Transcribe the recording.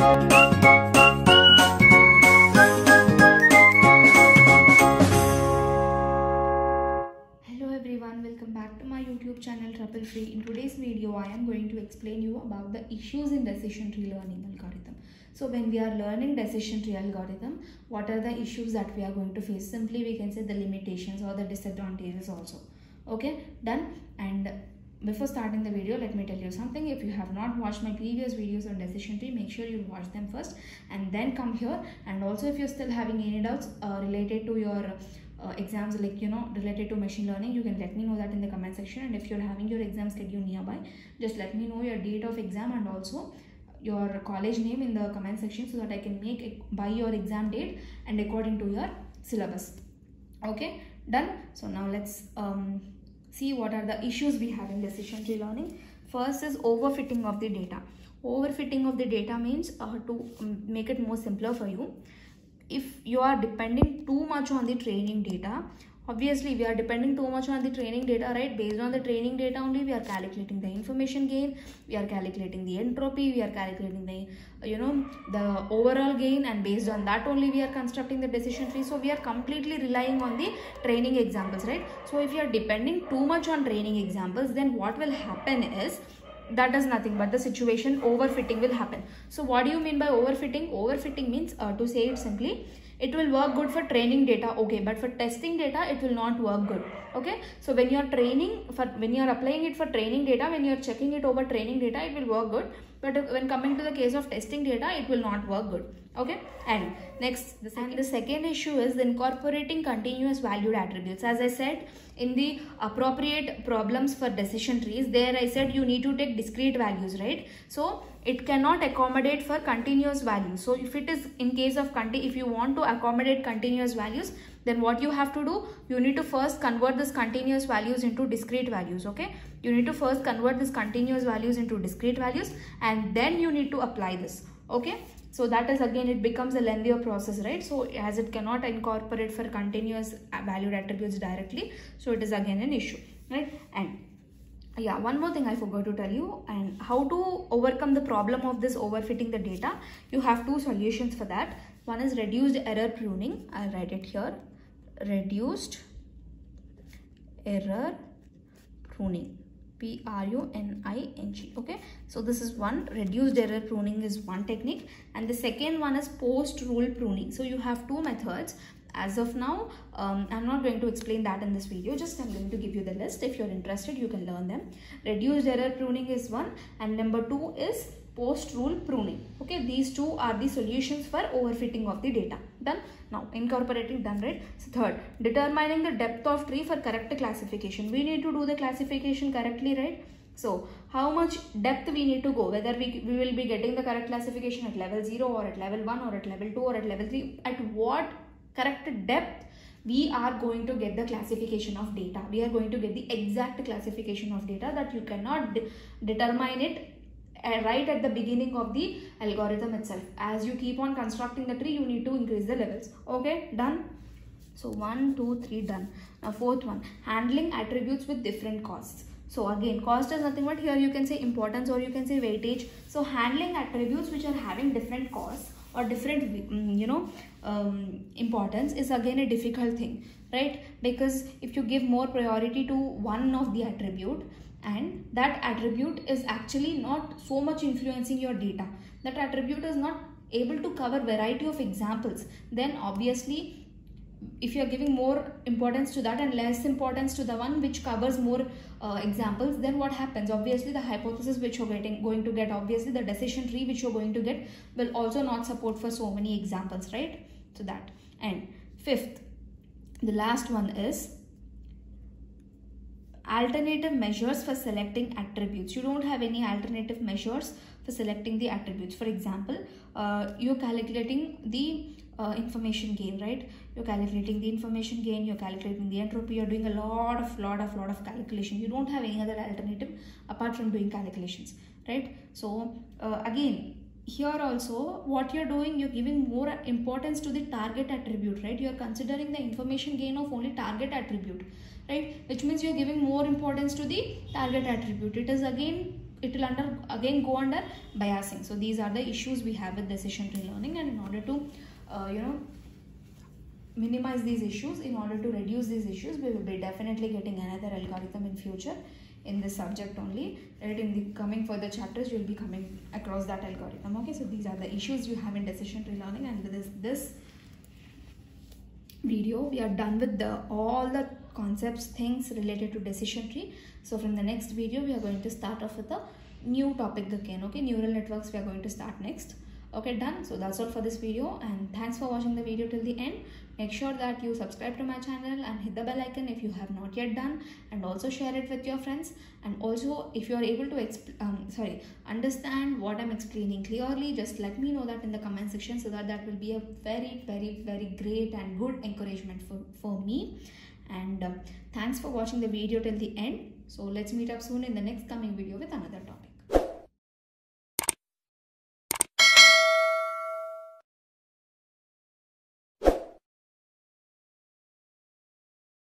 Hello everyone, welcome back to my YouTube channel Trouble Free. In today's video, I am going to explain you about the issues in decision tree learning algorithm. So when we are learning decision tree algorithm, what are the issues that we are going to face? Simply we can say the limitations or the disadvantages also. Okay, done. And before starting the video, let me tell you something. If you have not watched my previous videos on decision tree, make sure you watch them first and then come here. And also if you're still having any doubts uh, related to your uh, exams like you know related to machine learning you can let me know that in the comment section and if you're having your exam schedule nearby just let me know your date of exam and also your college name in the comment section so that i can make it by your exam date and according to your syllabus okay done so now let's um, see what are the issues we have in decision tree learning first is overfitting of the data. Overfitting of the data means uh, to make it more simpler for you. If you are depending too much on the training data obviously we are depending too much on the training data right? Based on the training data only we are calculating the information gain we are calculating the entropy we are calculating the you know the overall gain and based on that only we are constructing the decision tree. So we are completely relying on the training examples right? So if you are depending too much on training examples then what will happen is that does nothing but the situation overfitting will happen. So what do you mean by overfitting? Overfitting means uh, to say it simply it will work good for training data okay but for testing data it will not work good okay? So when you are training for when you are applying it for training data when you are checking it over training data it will work good. But when coming to the case of testing data it will not work good okay? And next the second, the second issue is incorporating continuous valued attributes. As i said in the appropriate problems for decision trees there i said you need to take discrete values right? So it cannot accommodate for continuous values. So if it is in case of if you want to accommodate continuous values then what you have to do you need to first convert this continuous values into discrete values okay? You need to first convert this continuous values into discrete values and then you need to apply this okay? So that is again it becomes a lengthier process right? So as it cannot incorporate for continuous valued attributes directly so it is again an issue right? And yeah one more thing i forgot to tell you and how to overcome the problem of this overfitting the data you have two solutions for that. One is reduced error pruning. I'll write it here. Reduced error pruning. P-r-u-n-i-n-g okay? So this is one. Reduced error pruning is one technique. And the second one is post rule pruning. So you have two methods as of now um, i'm not going to explain that in this video just i'm going to give you the list. If you're interested you can learn them. Reduced error pruning is one and number two is post rule pruning. Okay these two are the solutions for overfitting of the data. Done? Now incorporating done right? So third determining the depth of tree for correct classification. We need to do the classification correctly right? So how much depth we need to go? Whether we, we will be getting the correct classification at level 0 or at level 1 or at level 2 or at level 3 at what correct depth we are going to get the classification of data. We are going to get the exact classification of data that you cannot de determine it uh, right at the beginning of the algorithm itself. As you keep on constructing the tree you need to increase the levels. Okay done? So one two three done. Now fourth one handling attributes with different costs. So again cost is nothing but here you can say importance or you can say weightage. So handling attributes which are having different costs or different you know um, importance is again a difficult thing right? Because if you give more priority to one of the attribute and that attribute is actually not so much influencing your data that attribute is not able to cover variety of examples then obviously if you are giving more importance to that and less importance to the one which covers more uh, examples then what happens? Obviously the hypothesis which you're getting going to get obviously the decision tree which you're going to get will also not support for so many examples right? So that. And fifth the last one is alternative measures for selecting attributes. You don't have any alternative measures for selecting the attributes. For example uh, you're calculating the uh, information gain right? You're calculating the information gain you're calculating the entropy you're doing a lot of lot of lot of calculation. You don't have any other alternative apart from doing calculations right? So uh, again here also what you're doing you're giving more importance to the target attribute right? You're considering the information gain of only target attribute right? Which means you're giving more importance to the target attribute. It is again it will under again go under biasing. So these are the issues we have with decision tree learning and in order to uh, you know minimize these issues. In order to reduce these issues we will be definitely getting another algorithm in future in this subject only. Right in the coming further chapters you'll be coming across that algorithm. Okay so these are the issues you have in decision tree learning and with this this video we are done with the all the concepts things related to decision tree. So from the next video we are going to start off with a new topic again. Okay neural networks we are going to start next okay done. So that's all for this video and thanks for watching the video till the end. Make sure that you subscribe to my channel and hit the bell icon if you have not yet done and also share it with your friends. And also if you are able to um, sorry understand what i'm explaining clearly just let me know that in the comment section so that that will be a very very very great and good encouragement for for me. And uh, thanks for watching the video till the end. So let's meet up soon in the next coming video with another topic